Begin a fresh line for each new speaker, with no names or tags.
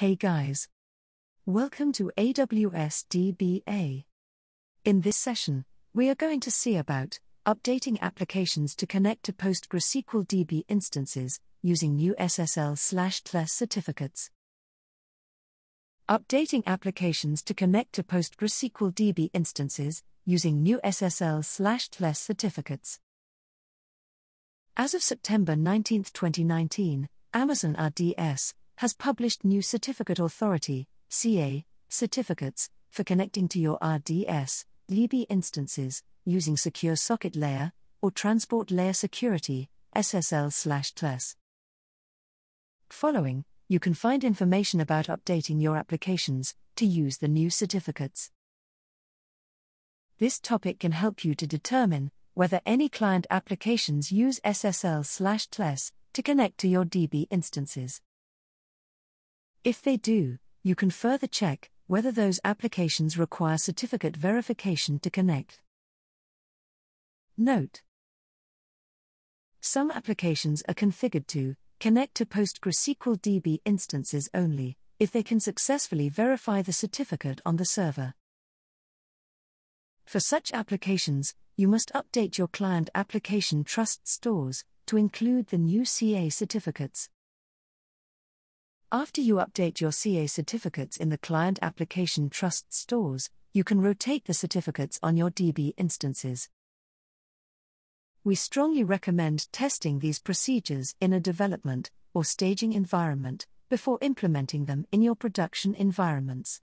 Hey guys. Welcome to AWS DBA. In this session, we are going to see about updating applications to connect to PostgreSQL DB instances using new SSL slash TLS certificates. Updating applications to connect to PostgreSQL DB instances using new SSL slash TLS certificates. As of September 19, 2019, Amazon RDS has published new Certificate Authority (CA) certificates for connecting to your RDS DB instances using Secure Socket Layer or Transport Layer Security (SSL/TLS). Following, you can find information about updating your applications to use the new certificates. This topic can help you to determine whether any client applications use SSL/TLS to connect to your DB instances. If they do, you can further check whether those applications require certificate verification to connect. Note Some applications are configured to connect to PostgreSQL DB instances only if they can successfully verify the certificate on the server. For such applications, you must update your client application trust stores to include the new CA certificates. After you update your CA certificates in the client application trust stores, you can rotate the certificates on your DB instances. We strongly recommend testing these procedures in a development or staging environment before implementing them in your production environments.